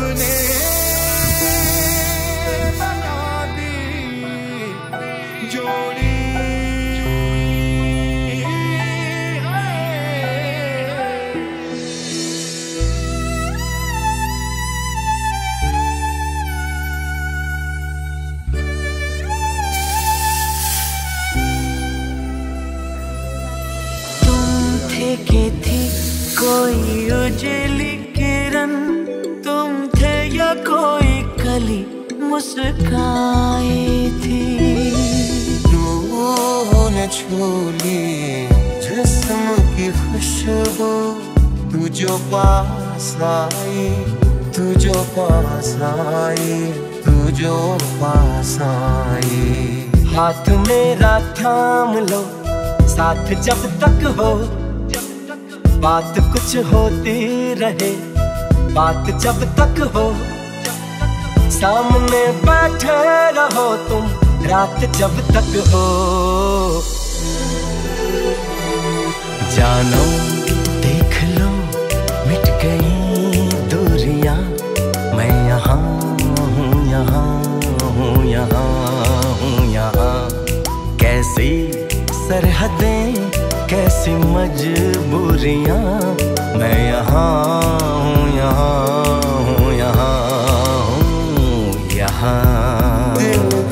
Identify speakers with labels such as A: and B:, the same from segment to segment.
A: रब ने बना दी के थी कोई उजली किरण। कली मुस्काई थी।
B: ने छू ली जिस्म की खुशबू। तू जो पास आई, तू जो पास आई, तू जो पास आई।
A: हाथ मेरा थाम लो, साथ जब तक हो। बात कुछ होती रहे, बात जब तक हो। सामने बैठे रहो तुम, रात जब तक हो। जानो, देख लो, मिट गई दूरियाँ। मैं यहाँ हूँ यहाँ हूँ यहाँ हूँ, यहाँ। कैसी सरहदें, कैसी मजबूरियाँ।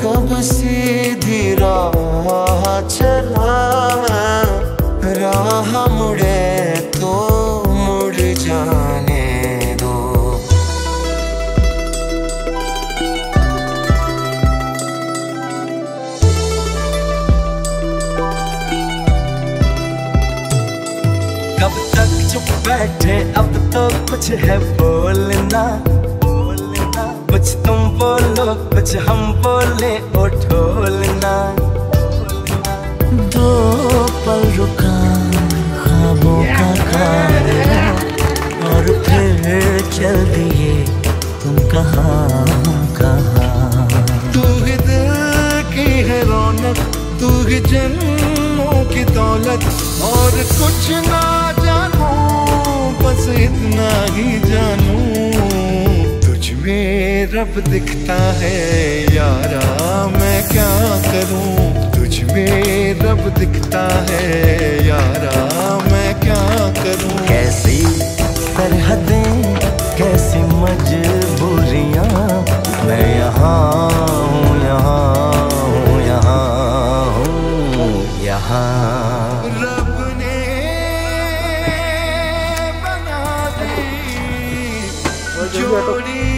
B: कब सीधी राह चला राह मुड़े तो मुड़ जाने दो।
A: कब तक चुप बैठे, अब तो कुछ है बोलना। कुछ तुम बोलो कुछ हम बोले ओ ढोलना। दो पल रुका ख्वाबों का कारवां और फिर चल दिए तुम कहाँ कहाँ।
B: तू ही दिल की है रौनक तू ही जन्मों की दौलत। और कुछ ना जानू बस इतना ही जानू। रब दिखता है यारा मैं क्या करूँ? तुझ में रब दिखता है यारा मैं क्या करूँ?
A: कैसी सरहदें कैसी मजबूरियाँ मैं यहाँ हूँ यहाँ हूँ यहाँ हूँ यहाँ।
B: रब ने बना दी जोड़ी